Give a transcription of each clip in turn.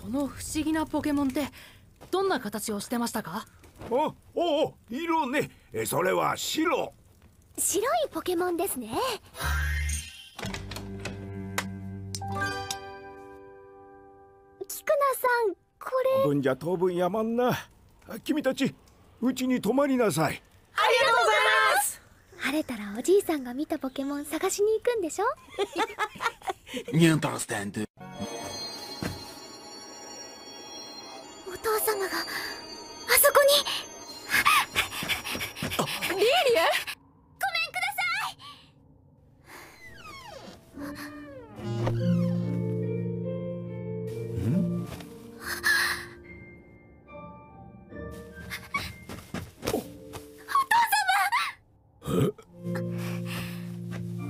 その不思議なポケモンってどんな形をしてましたか？おおお色ね。それは白。白いポケモンですね。菊名さんこれ。分じゃ当分やまんな。君たちうちに泊まりなさい。ありがとうございます。晴れたらおじいさんが見たポケモン探しに行くんでしょ？Nie understand. お父様があそこに。リーリエ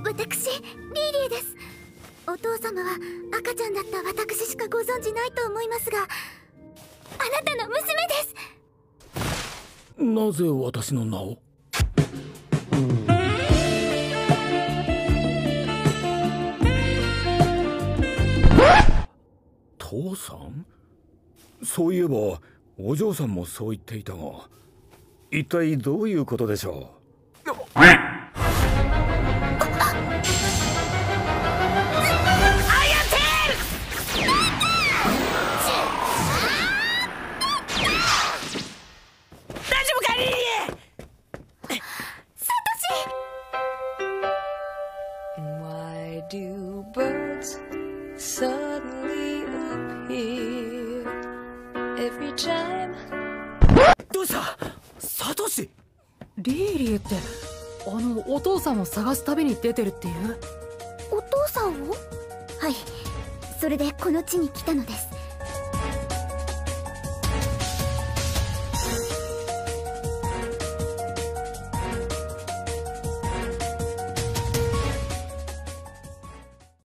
私リーリエです。お父様は赤ちゃんだった私しかご存じないと思いますがあなたの娘です。なぜ私の名を？父さん？そういえばお嬢さんもそう言っていたが一体どういうことでしょ大 do birds suddenly appear? Every time? どうした？サトシ？リーリエってあのお父さんを探す旅に出てるっていう？お父さんを？はいそれでこの地に来たのです